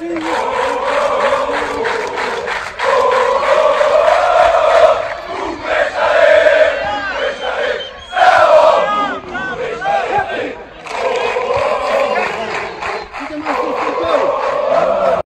Jesus.